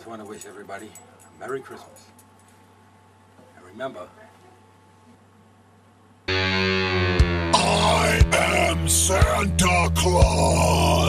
just want to wish everybody. a Merry Christmas. And remember, I am Santa Claus.